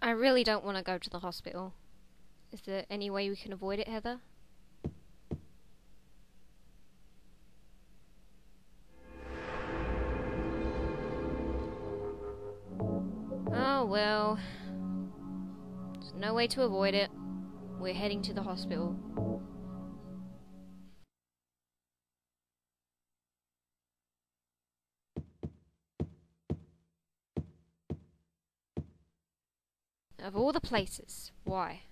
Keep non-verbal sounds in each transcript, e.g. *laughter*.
I really don't want to go to the hospital. Is there any way we can avoid it, Heather? Oh well. There's no way to avoid it. We're heading to the hospital. Of all the places, why?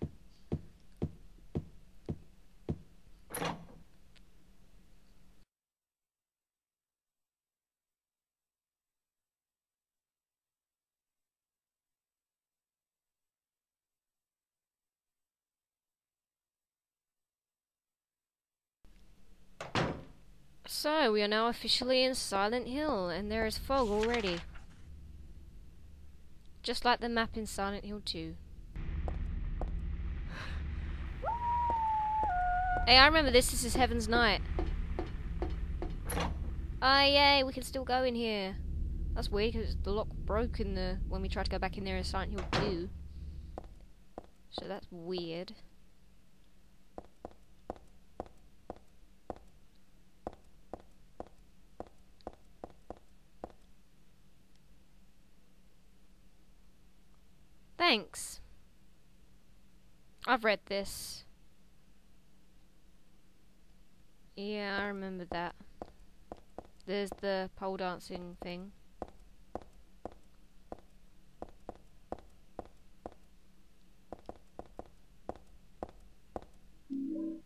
So, we are now officially in Silent Hill, and there is fog already. Just like the map in Silent Hill 2. Hey, I remember this. This is Heaven's Night. Ah, oh, yay, we can still go in here. That's weird, because the lock broke in the when we tried to go back in there in Silent Hill 2. So that's weird. Thanks. I've read this. Yeah, I remember that. There's the pole dancing thing.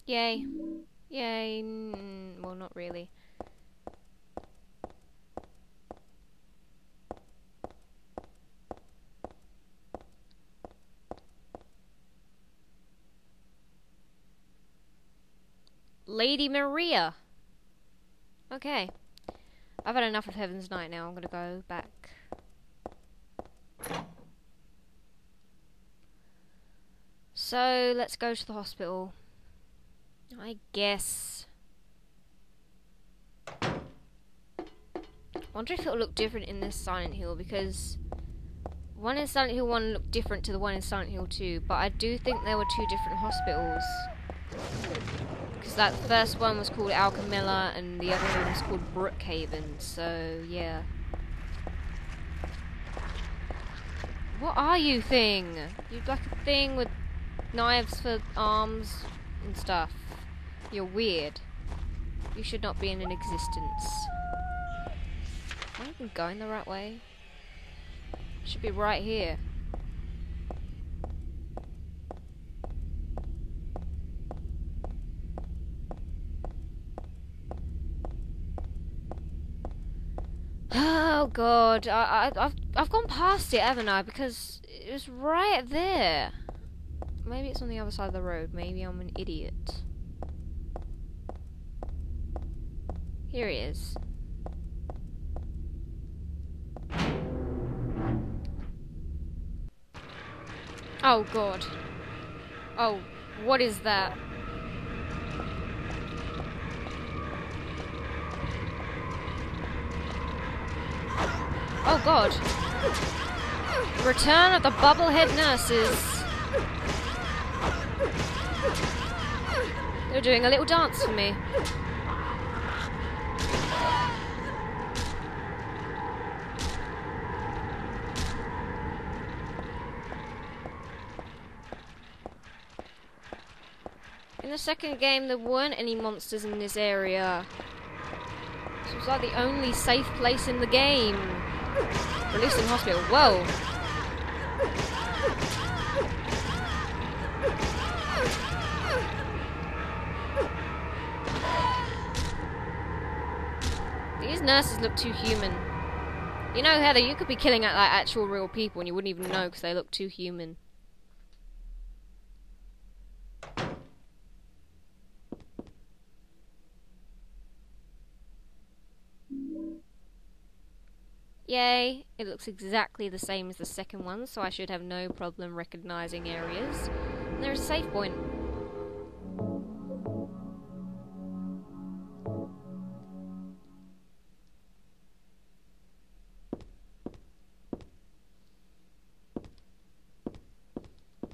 Yay. Yay. Mm, well, not really. Lady Maria. Okay. I've had enough of Heaven's Night now. I'm gonna go back. So, let's go to the hospital. I guess. wonder if it'll look different in this Silent Hill because one in Silent Hill 1 looked different to the one in Silent Hill 2, but I do think there were two different hospitals. That first one was called Alchemilla and the other one was called Brookhaven, so yeah. What are you thing? You're like a thing with knives for arms and stuff. You're weird. You should not be in an existence. Am I even going the right way? should be right here. Oh god, I, I, I've I've gone past it, haven't I? Because it was right there. Maybe it's on the other side of the road. Maybe I'm an idiot. Here he is. Oh god. Oh, what is that? Oh god. Return of the Bubblehead Nurses. They're doing a little dance for me. In the second game, there weren't any monsters in this area. This was like the only safe place in the game. Released in hospital. Whoa. These nurses look too human. You know, Heather, you could be killing at like actual real people and you wouldn't even know because they look too human. Yay, it looks exactly the same as the second one, so I should have no problem recognising areas. And there's a save point.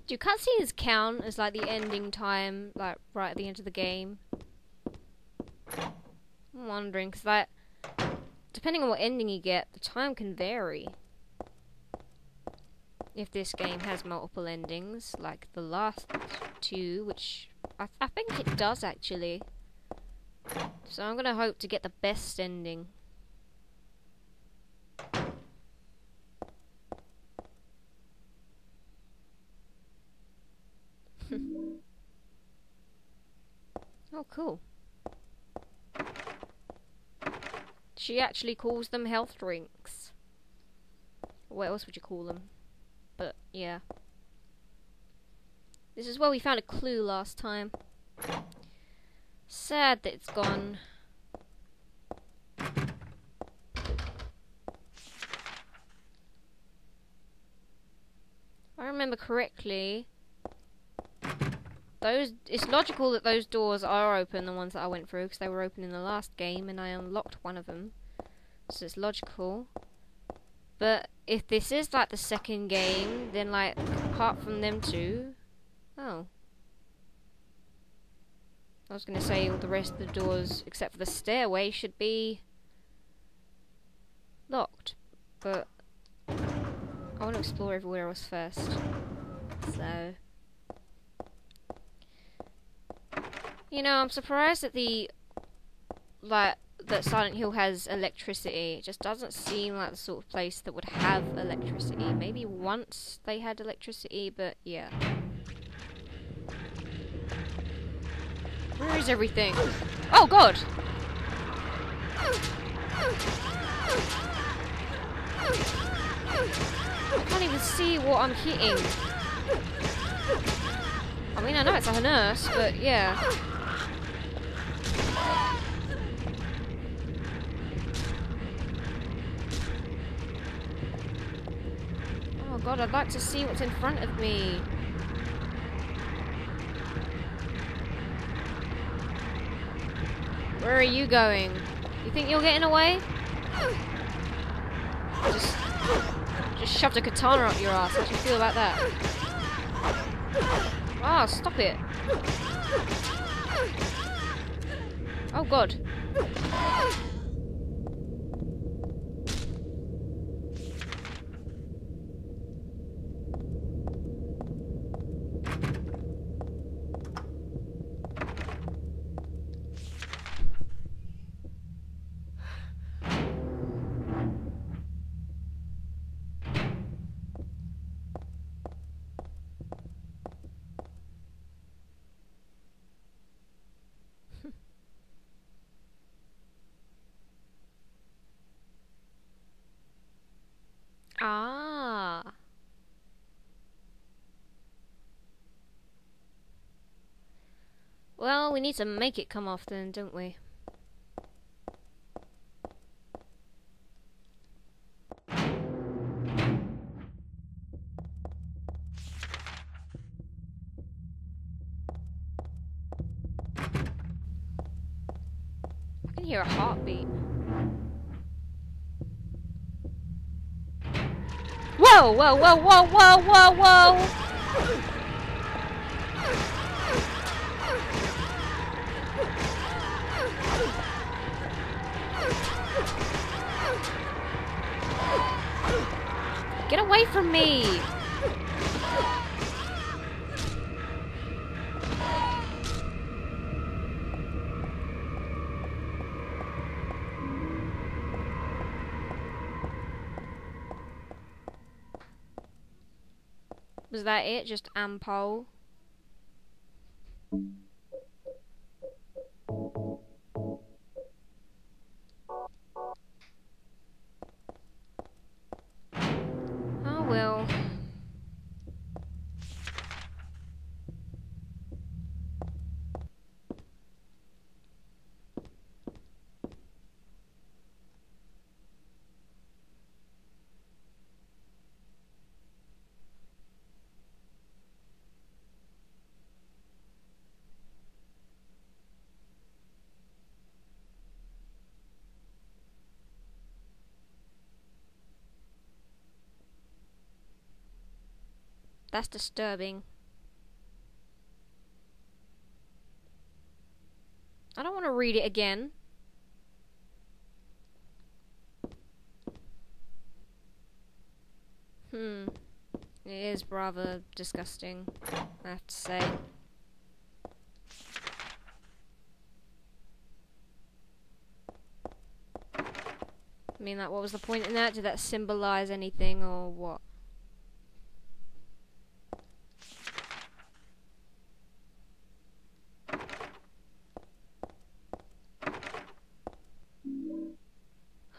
Do cutscenes count as like the ending time, like right at the end of the game? I'm wondering, because like, depending on what ending you get, the time can vary. If this game has multiple endings, like the last two, which I, th I think it does actually. So I'm gonna hope to get the best ending. *laughs* oh, cool. She actually calls them health drinks. What else would you call them? But, yeah. This is where we found a clue last time. Sad that it's gone. I remember correctly, those it's logical that those doors are open, the ones that I went through, because they were open in the last game, and I unlocked one of them. So it's logical. But if this is like the second game, then like apart from them two, oh. I was gonna say all the rest of the doors, except for the stairway, should be locked. But I want to explore everywhere else first. So. You know, I'm surprised that the like that Silent Hill has electricity. It just doesn't seem like the sort of place that would have electricity. Maybe once they had electricity, but yeah. Where is everything? Oh god! I can't even see what I'm hitting. I mean, I know it's a nurse, but yeah. Oh god, I'd like to see what's in front of me. Where are you going? You think you're getting away? Just, just shoved a katana up your ass. How do you feel about that? Ah, oh, stop it. Oh god. Ah. Well, we need to make it come off then, don't we? I can hear a heartbeat. Whoa, whoa, whoa, whoa, whoa, whoa, whoa! Me! Was that it? Just Ampoule? That's disturbing. I don't want to read it again. Hmm. It is rather disgusting, I have to say. I mean, like, what was the point in that? Did that symbolize anything or what?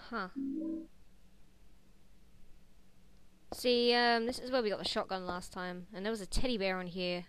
Huh. See, um, this is where we got the shotgun last time, and there was a teddy bear on here.